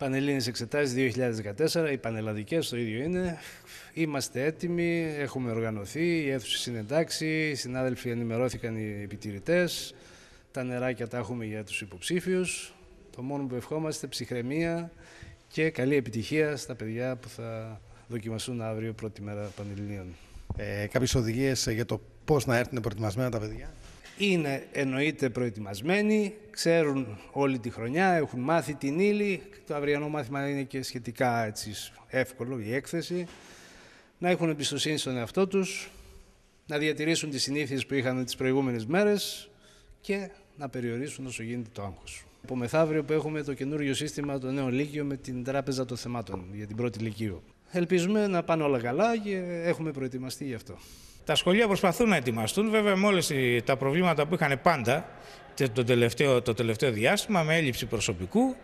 Πανελλήνιες εξετάσεις 2014, οι πανελλαδικές το ίδιο είναι. Είμαστε έτοιμοι, έχουμε οργανωθεί, η αίθουσα είναι εντάξει, οι συνάδελφοι ενημερώθηκαν οι επιτηρητές, τα νεράκια τα έχουμε για τους υποψήφιους. Το μόνο που ευχόμαστε ψυχραιμία και καλή επιτυχία στα παιδιά που θα δοκιμαστούν αύριο πρώτη μέρα Πανελληνίων. Ε, κάποιες οδηγίες για το πώς να έρθουν προετοιμασμένα τα παιδιά; Είναι εννοείται προετοιμασμένοι, ξέρουν όλη τη χρονιά, έχουν μάθει την ύλη. Το αυριανό μάθημα είναι και σχετικά έτσι, εύκολο, η έκθεση. Να έχουν εμπιστοσύνη στον εαυτό τους, να διατηρήσουν τις συνήθειες που είχαν τις προηγούμενες μέρες και να περιορίσουν όσο γίνεται το άγχος. Από μεθαύριο που έχουμε το καινούριο σύστημα, το νέο Λύκειο με την Τράπεζα των Θεμάτων για την πρώτη Λυκείου. Ελπίζουμε να πάνε όλα καλά και έχουμε προετοιμαστεί γι' αυτό. Τα σχολεία προσπαθούν να ετοιμαστούν, βέβαια με όλες τα προβλήματα που είχαν πάντα το τελευταίο, το τελευταίο διάστημα, με έλλειψη προσωπικού.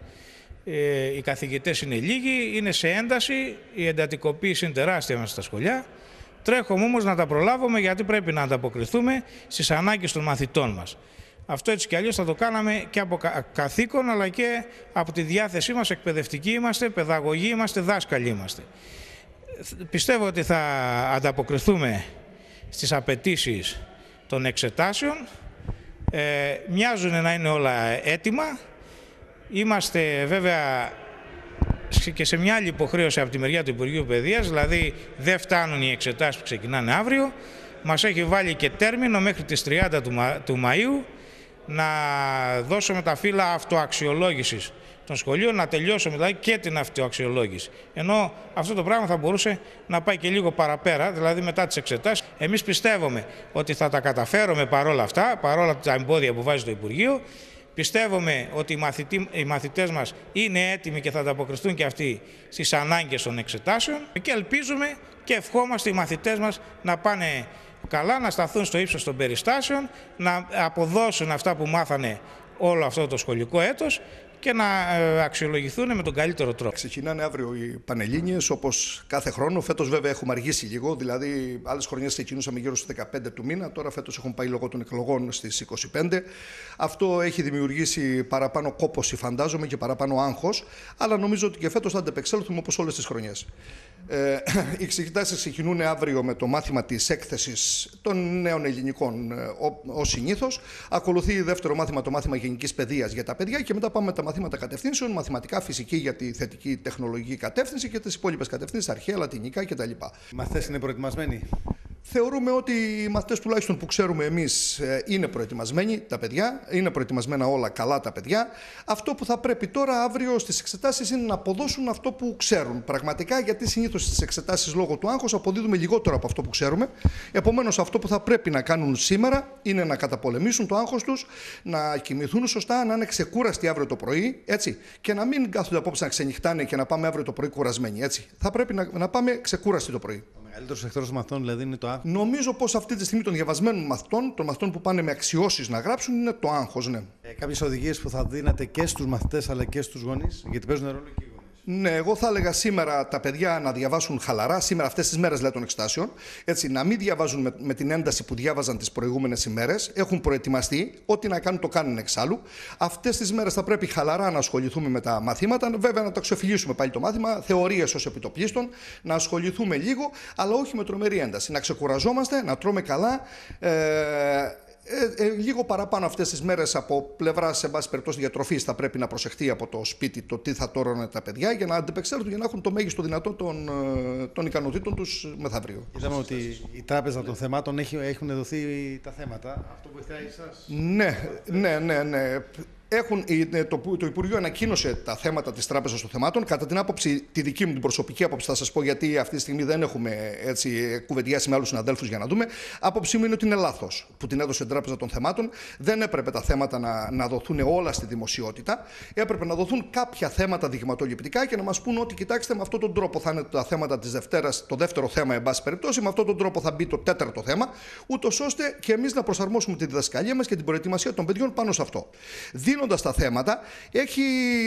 Ε, οι καθηγητές είναι λίγοι, είναι σε ένταση, η εντατικοποίηση είναι τεράστια μέσα στα σχολεία. Τρέχουμε όμως να τα προλάβουμε γιατί πρέπει να ανταποκριθούμε στις ανάγκες των μαθητών μας. Αυτό έτσι κι αλλιώς θα το κάναμε και από καθήκον αλλά και από τη διάθεσή μας εκπαιδευτικοί είμαστε, παιδαγωγοί είμαστε, δάσκαλοι είμαστε. Πιστεύω ότι θα ανταποκριθούμε στις απαιτήσεις των εξετάσεων. Ε, μοιάζουν να είναι όλα έτοιμα. Είμαστε βέβαια και σε μια άλλη υποχρέωση από τη μεριά του Υπουργείου Παιδείας, δηλαδή δεν φτάνουν οι εξετάσεις που ξεκινάνε αύριο. Μας έχει βάλει και τέρμινο μέχρι τις 30 του, του Μαΐου να δώσουμε τα φύλλα αυτοαξιολόγησης των σχολείων, να τελειώσουμε δηλαδή και την αυτοαξιολόγηση. Ενώ αυτό το πράγμα θα μπορούσε να πάει και λίγο παραπέρα, δηλαδή μετά τις εξετάσεις. Εμείς πιστεύουμε ότι θα τα καταφέρουμε παρόλα αυτά, παρόλα τα εμπόδια που βάζει το Υπουργείο. Πιστεύουμε ότι οι, μαθητή, οι μαθητές μας είναι έτοιμοι και θα ανταποκριθούν και αυτοί στις ανάγκες των εξετάσεων και ελπίζουμε και ευχόμαστε οι μαθητές μας να πάνε καλά, να σταθούν στο ύψος των περιστάσεων, να αποδώσουν αυτά που μάθανε όλο αυτό το σχολικό έτος και να ε, αξιολογηθούν με τον καλύτερο τρόπο. Ξεκινάνε αύριο οι Πανελλήνιες όπως κάθε χρόνο. Φέτος, βέβαια, έχουμε αργήσει λίγο. Δηλαδή, άλλες χρονιές ξεκινούσαμε γύρω στις 15 του μήνα. Τώρα, φέτος, έχουν πάει λόγω των εκλογών στις 25. Αυτό έχει δημιουργήσει παραπάνω κόποση, φαντάζομαι, και παραπάνω άγχος. Αλλά νομίζω ότι και φέτος θα αντεπεξέλθουμε όπως όλες τις χρονιές. Ε, οι εξετάσεις ξεκινούν αύριο με το μάθημα της έκθεσης των νέων ελληνικών, ε, ως συνήθως. Ακολουθεί δεύτερο μάθημα, το μάθημα γενικής παιδείας για τα παιδιά και μετά πάμε τα μαθήματα κατευθύνσεων, μαθηματικά, φυσική για τη θετική τεχνολογική κατεύθυνση και τις υπόλοιπες κατευθύνσεις, αρχαία, λατινικά κτλ. Οι μαθητέ είναι προετοιμασμένοι. Θεωρούμε ότι οι μαθητές τουλάχιστον που ξέρουμε εμείς ε, είναι προετοιμασμένοι, τα παιδιά, είναι προετοιμασμένα όλα καλά τα παιδιά. Αυτό που θα πρέπει τώρα αύριο στις εξετάσεις είναι να αποδώσουν αυτό που ξέρουν πραγματικά, γιατί συνήθως στις εξετάσεις λόγω του άγχους αποδίδουμε λιγότερο από αυτό που ξέρουμε. Επομένως, αυτό που θα πρέπει να κάνουν σήμερα είναι να καταπολεμήσουν το άγχος τους, να κοιμηθούν σωστά, να είναι ξεκούραστοι αύριο το πρωί έτσι, και να μην κάθονται απόψε να ξενυχτάνε και να πάμε αύριο το πρωί κουρασμένοι. Έτσι. Θα πρέπει να, να πάμε ξεκούραστοι το πρωί μεγαλύτερος εχθρός των μαθητών δηλαδή είναι το άγχος. Νομίζω πως αυτή τη στιγμή των διαβασμένων μαθητών, των μαθητών που πάνε με αξιώσεις να γράψουν, είναι το άγχος, ναι. Ε, Κάποιες οδηγίες που θα δίνατε και στους μαθητές αλλά και στους γονείς, γιατί παίζουν ρόλο και οι ναι, εγώ θα έλεγα σήμερα τα παιδιά να διαβάσουν χαλαρά, σήμερα αυτές τις μέρες των εξτάσεων. Έτσι, να μην διαβάζουν με, με την ένταση που διάβαζαν τις προηγούμενες ημέρες. Έχουν προετοιμαστεί, ό,τι να κάνουν το κάνουν εξάλλου. Αυτές τις μέρες θα πρέπει χαλαρά να ασχοληθούμε με τα μαθήματα. Βέβαια, να το ξεφυλίσουμε πάλι το μάθημα, θεωρίες ως επιτοπλίστων, να ασχοληθούμε λίγο, αλλά όχι με τρομερή ένταση. Να ξεκουραζόμαστε, να τρώμε καλά. Ε, ε, ε, λίγο παραπάνω αυτές τις μέρες από πλευρά, σε βάση περιπτώσει διατροφής, θα πρέπει να προσεχθεί από το σπίτι το τι θα τόρωνε τα παιδιά για να αντεπεξέλθουν για να έχουν το μέγιστο δυνατό των, ε, των ικανοτήτων τους μεθαύριο. Είδαμε ότι η Τράπεζα των Θεμάτων έχει, έχουν δοθεί τα θέματα. Αυτό βοηθάει εσάς; Ναι, ναι, ναι, ναι. Έχουν, ε, το, το Υπουργείο ανακοίνωσε τα θέματα της Τράπεζας των Θεμάτων. Κατά την άποψη, τη δική μου την προσωπική άποψη, θα σας πω γιατί αυτή τη στιγμή δεν έχουμε έτσι, κουβεντιάσει με άλλους συναδέλφους για να δούμε. Άποψή μου είναι ότι είναι λάθος που την έδωσε η Τράπεζα των Θεμάτων. Δεν έπρεπε τα θέματα να, να δοθούν όλα στη δημοσιότητα. Έπρεπε να δοθούν κάποια θέματα δειγματοληπτικά και να μας πούν ότι κοιτάξτε, με αυτόν τον τρόπο θα είναι τα θέματα της Δευτέρας, το δεύτερο θέμα, εν πάση περιπτώσει, με αυτόν τον τρόπο θα μπει το τέταρτο θέμα, ούτως ώστε και εμείς να προσαρμόσουμε τη διδασκαλία μας και την προετοιμασία των παιδιών πάνω σε αυτό γίνοντα τα θέματα, έχει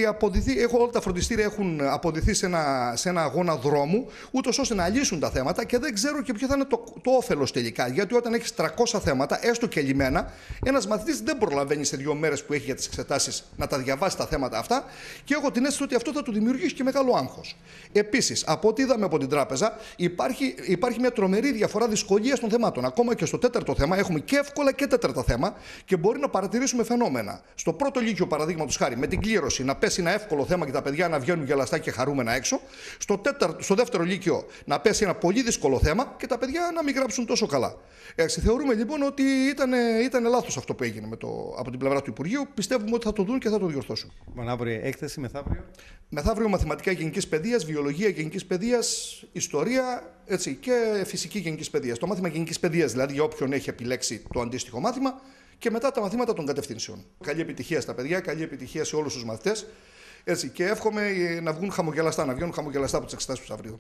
αποδειθεί, έχω, όλα τα φροντιστήρια έχουν αποδειθεί σε ένα, σε ένα αγώνα δρόμου, ούτως ώστε να λύσουν τα θέματα και δεν ξέρω και ποιο θα είναι το, το όφελος τελικά. Γιατί όταν έχεις 300 θέματα, έστω και λιμένα, ένας μαθητής δεν προλαβαίνει σε δύο μέρες που έχει για τις εξετάσεις να τα διαβάσει τα θέματα αυτά και έχω την αίσθηση ότι αυτό θα του δημιουργήσει και μεγάλο άγχος. Επίσης, από ό,τι είδαμε από την τράπεζα, υπάρχει, υπάρχει μια τρομερή διαφορά δυσκολίας των θεμάτων. Ακόμα και στο τέταρτο θέμα έχουμε και εύκολα και τέταρτα θέμα και μπορεί να παρατηρήσουμε φαινόμενα. Στο πρώτο λύκειο, παραδείγματος χάρη, με την κλήρωση να πέσει ένα εύκολο θέμα και τα παιδιά να βγαίνουν γελαστά και χαρούμενα έξω. Στο, τέταρτο, στο δεύτερο λύκειο να πέσει ένα πολύ δύσκολο θέμα και τα παιδιά να μην γράψουν τόσο καλά. Έτσι, θεωρούμε λοιπόν ότι ήταν, ήταν λάθος αυτό που έγινε με το, από την πλευρά του Υπουργείου. Πιστεύουμε ότι θα το δουν και θα το διορθώσουν. Μανάβρη, έκθεση μεθαύριο; Μεθαύριο μαθηματικά γενικής παιδείας, βιολογία γενικής παιδείας, ιστορία έτσι, και φυσική γενικής παιδείας. Το μάθημα γενικής παιδείας, δηλαδή για όποιον έχει επιλέξει το αντίστοιχο μάθημα, και μετά τα μαθήματα των κατευθύνσεων. Καλή επιτυχία στα παιδιά, καλή επιτυχία σε όλους τους μαθητές. Έτσι, και εύχομαι να βγουν χαμογελαστά, να βγαίνουν χαμογελαστά από τις εξετάσεις του αύριο.